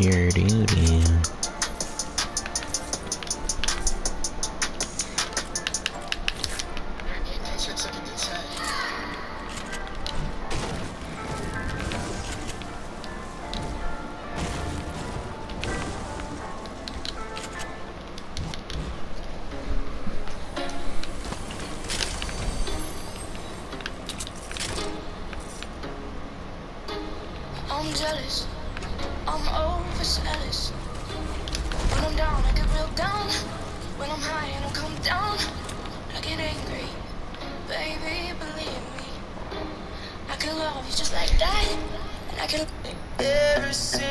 Here, do, do. I'm jealous. I'm overzealous. When I'm down, I get real down. When I'm high and I come down, I get angry. Baby, believe me. I can love you just like that. And I can. Every single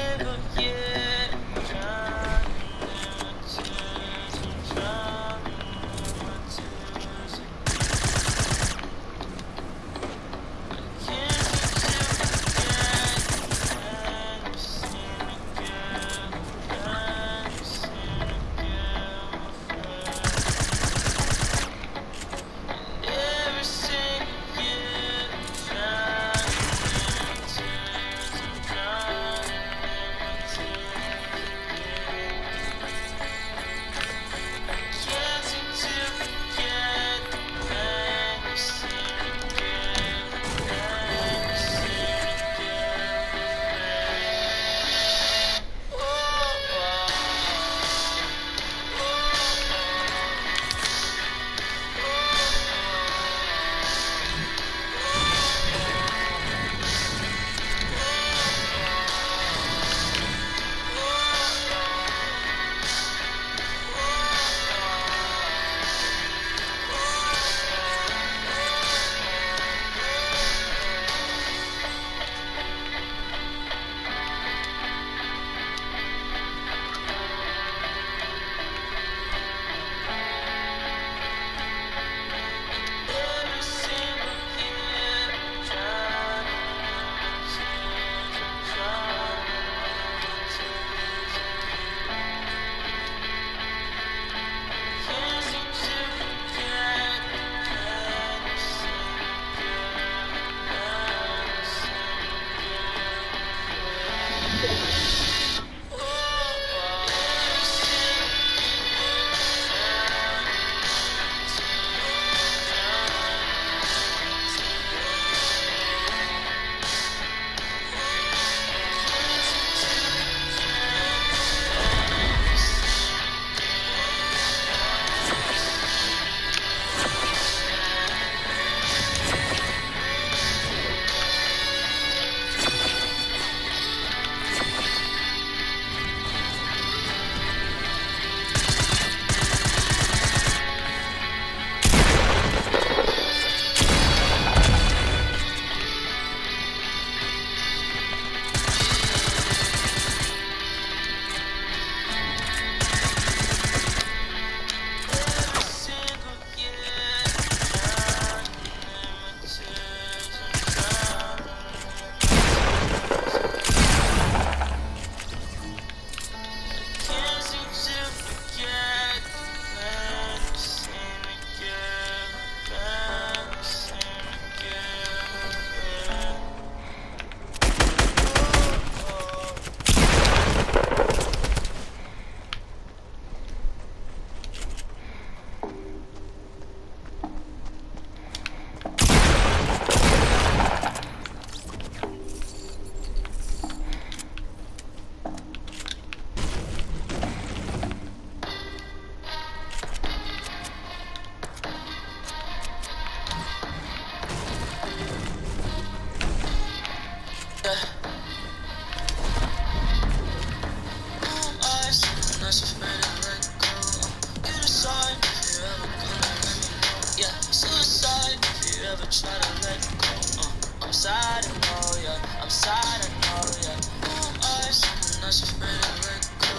Try to let go. Uh, I'm sad, I know, yeah. I'm sad, I know, yeah. Who am I? Someone that's afraid to let go.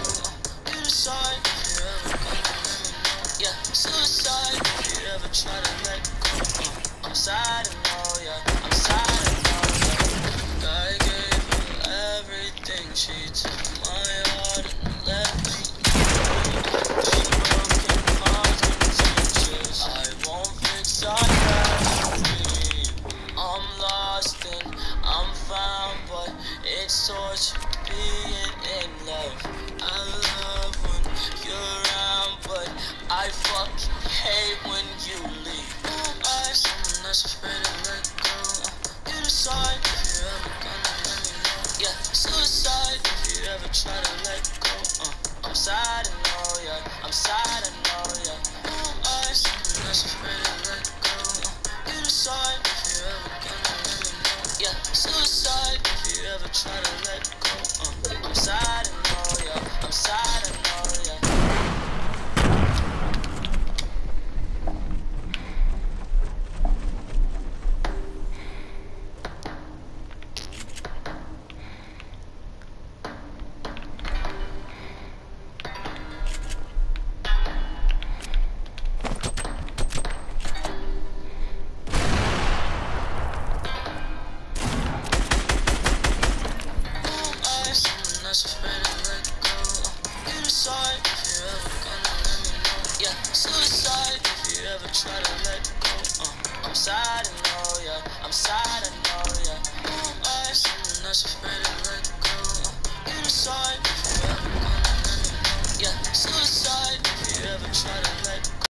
You decide if you ever gonna let me know. Yeah, suicide if you ever try to let go. Uh, I'm sad, you being in love. I love when you're around, but I fucking hate when you leave. I'm someone that's afraid to let go. You decide if you're ever gonna let me know. Yeah, suicide if you ever try to let go. Uh, I'm sad, yeah. I'm sad, yeah. Uh, you if you're ever gonna let me know. Yeah, suicide if you ever try to let go. Uh, I'm sad, if you ever try to let go. Uh, I'm sad, I know, yeah. I'm sad, I know, yeah. I'm someone that's afraid to let go. You decide if you're ever gonna let me know. Yeah, suicide if you ever try to let